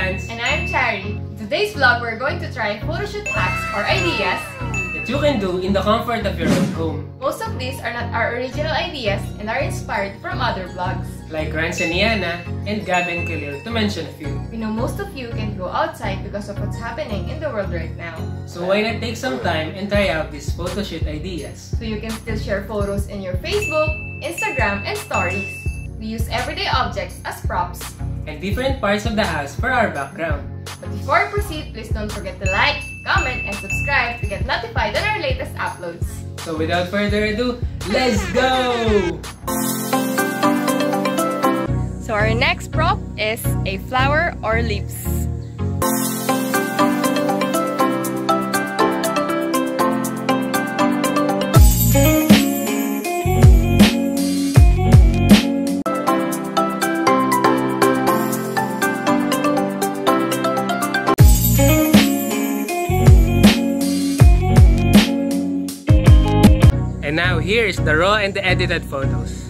our channel. I'm Franz. And I'm Charie. Today's vlog, we're going to try photoshoot hacks or ideas. That you can do in the comfort of your own home. Most of these are not our original ideas and are inspired from other vlogs. Like Franz and Yana and Gab and Khalil to mention a few. We know most of you can go outside because of what's happening in the world right now. So why not take some time and try out these photoshoot ideas? So you can still share photos in your Facebook, Instagram, and stories. We use everyday objects as props. And different parts of the house for our background. But before we proceed, please don't forget to like, comment, and subscribe to get notified on our latest uploads. So without further ado, let's go! So our next prop is a flower or leaves. And now here is the raw and the edited photos.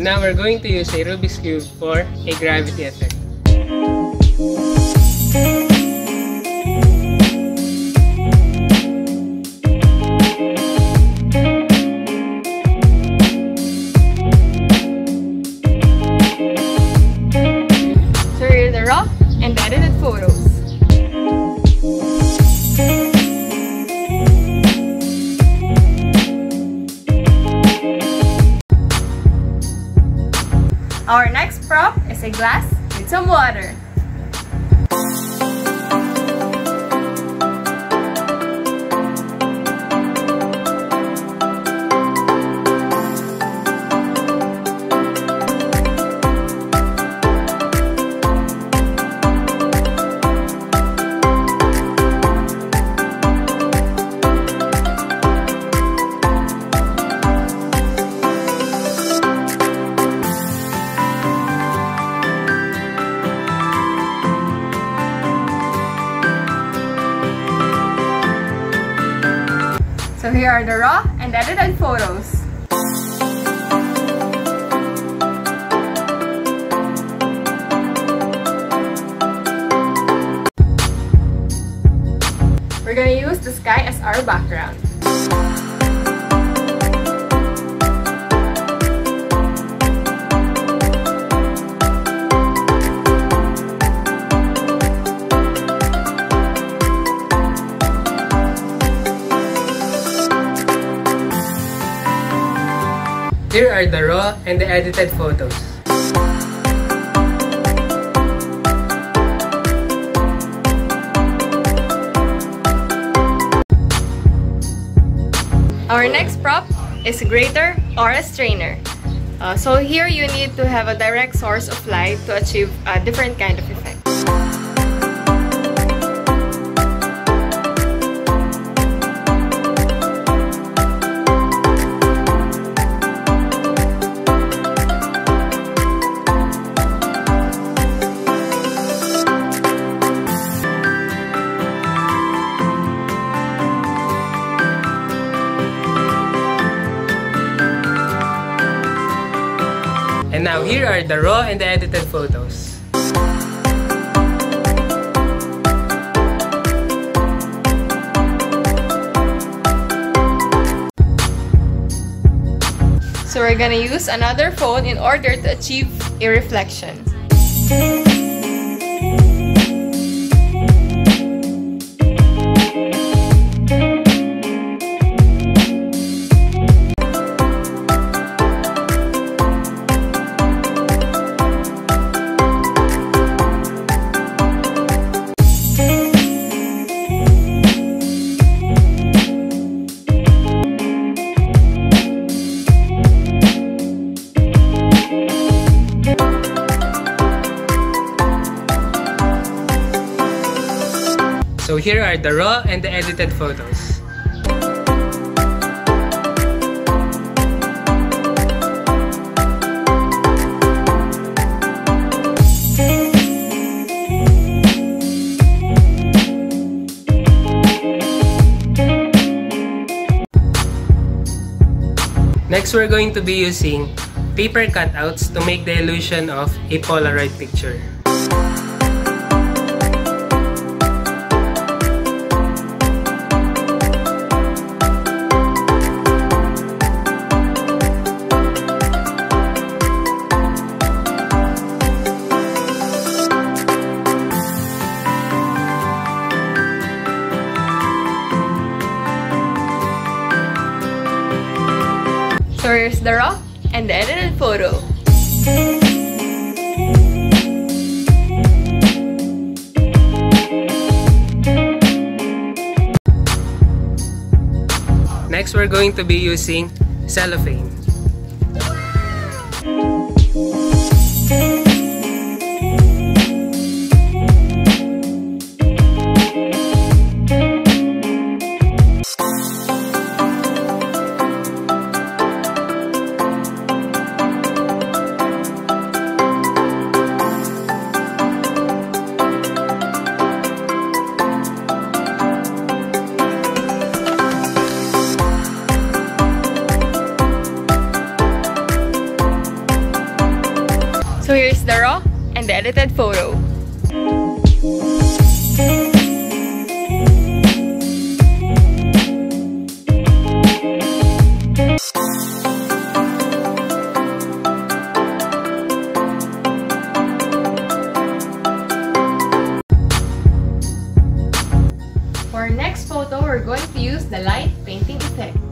And now we're going to use a Rubik's Cube for a gravity effect. So here are the raw and edited photos. Our next prop is a glass with some water. Here are the raw and edited photos. We're gonna use the sky as our background. Here are the raw and the edited photos. Our next prop is a grater or a strainer. Uh, so here you need to have a direct source of light to achieve a different kind of effect. And now here are the raw and the edited photos. So we're gonna use another phone in order to achieve a reflection. Here are the raw and the edited photos. Next, we're going to be using paper cutouts to make the illusion of a Polaroid picture. We're going to be using cellophane. So here's the raw and the edited photo. For our next photo, we're going to use the light painting effect.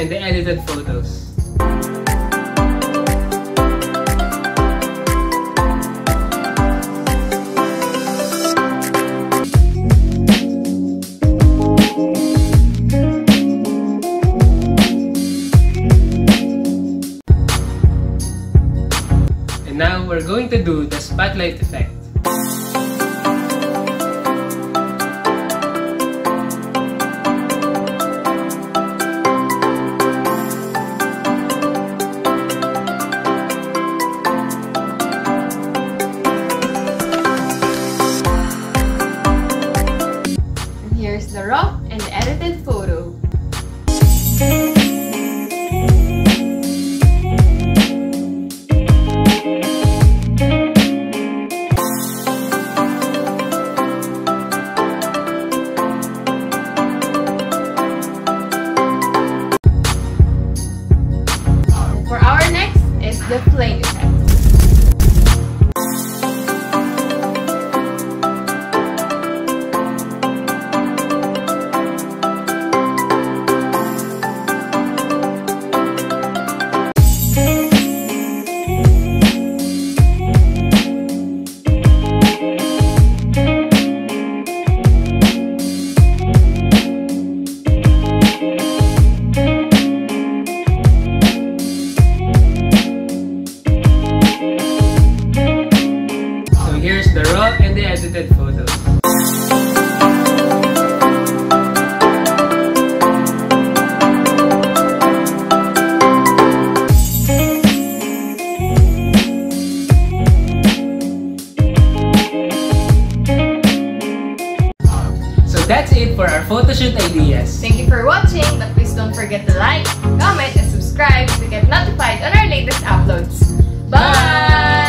And the edited photos. And now we're going to do the spotlight effect. And the edited. So that's it for our photoshoot ideas. Thank you for watching, but please don't forget to like, comment, and subscribe to get notified on our latest uploads. Bye!